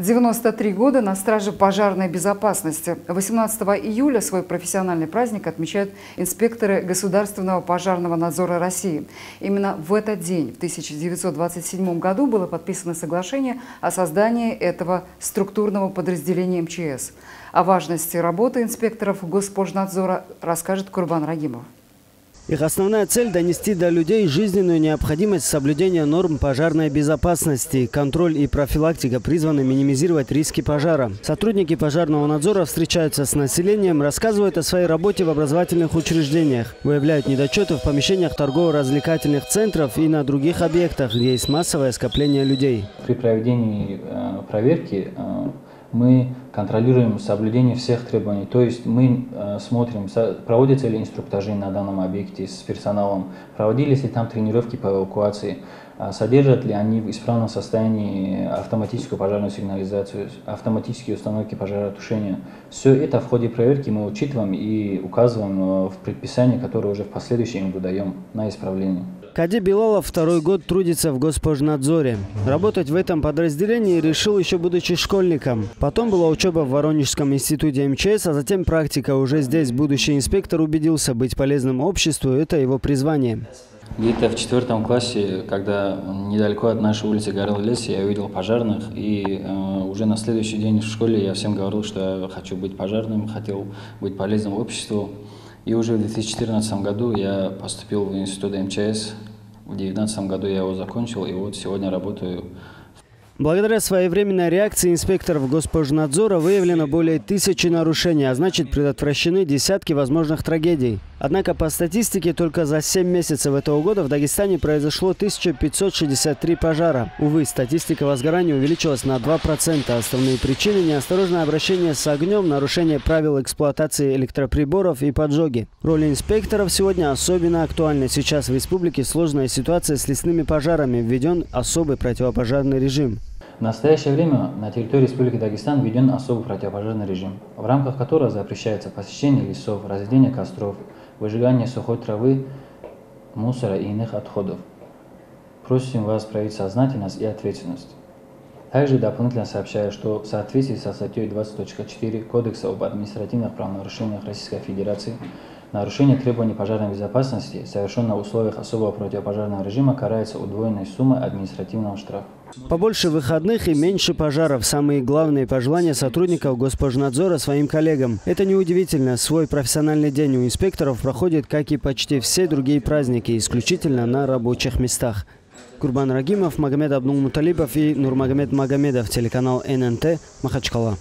93 года на страже пожарной безопасности. 18 июля свой профессиональный праздник отмечают инспекторы Государственного пожарного надзора России. Именно в этот день, в 1927 году, было подписано соглашение о создании этого структурного подразделения МЧС. О важности работы инспекторов Госпожнадзора расскажет Курбан Рагимов. Их основная цель – донести до людей жизненную необходимость соблюдения норм пожарной безопасности. Контроль и профилактика призваны минимизировать риски пожара. Сотрудники пожарного надзора встречаются с населением, рассказывают о своей работе в образовательных учреждениях, выявляют недочеты в помещениях торгово-развлекательных центров и на других объектах, где есть массовое скопление людей. При проведении э, проверки э, мы контролируем соблюдение всех требований. То есть мы э, смотрим, проводятся ли инструктажи на данном объекте с персоналом, проводились ли там тренировки по эвакуации, э, содержат ли они в исправном состоянии автоматическую пожарную сигнализацию, автоматические установки пожаротушения. Все это в ходе проверки мы учитываем и указываем э, в предписании, которое уже в последующем выдаем на исправление. Кади Билалов второй год трудится в Госпожнадзоре. Работать в этом подразделении решил еще будучи школьником. Потом была учеба в Воронежском институте МЧС, а затем практика. Уже здесь будущий инспектор убедился, быть полезным обществу – это его призвание. Где-то в четвертом классе, когда недалеко от нашей улицы горел лес, я увидел пожарных. И э, уже на следующий день в школе я всем говорил, что я хочу быть пожарным, хотел быть полезным обществу. И уже в 2014 году я поступил в институт МЧС. В 2019 году я его закончил, и вот сегодня работаю Благодаря своевременной реакции инспекторов Госпожнадзора выявлено более тысячи нарушений, а значит предотвращены десятки возможных трагедий. Однако по статистике только за 7 месяцев этого года в Дагестане произошло 1563 пожара. Увы, статистика возгораний увеличилась на 2%. Основные причины – неосторожное обращение с огнем, нарушение правил эксплуатации электроприборов и поджоги. Роль инспекторов сегодня особенно актуальна. Сейчас в республике сложная ситуация с лесными пожарами. Введен особый противопожарный режим. В настоящее время на территории Республики Дагестан введен особый противопожарный режим, в рамках которого запрещается посещение лесов, разведение костров, выжигание сухой травы, мусора и иных отходов. Просим вас проявить сознательность и ответственность. Также дополнительно сообщаю, что в соответствии со статьей 20.4 Кодекса об административных правонарушениях Российской Федерации Нарушение требований пожарной безопасности, совершенное в условиях особого противопожарного режима, карается удвоенной суммой административного штрафа. Побольше выходных и меньше пожаров – самые главные пожелания сотрудников Госпожнадзора своим коллегам. Это неудивительно. Свой профессиональный день у инспекторов проходит, как и почти все другие праздники, исключительно на рабочих местах. Курбан Рагимов, Магомед Абдул Муталибов и Нурмагомед Магомедов, телеканал ННТ, Махачкала.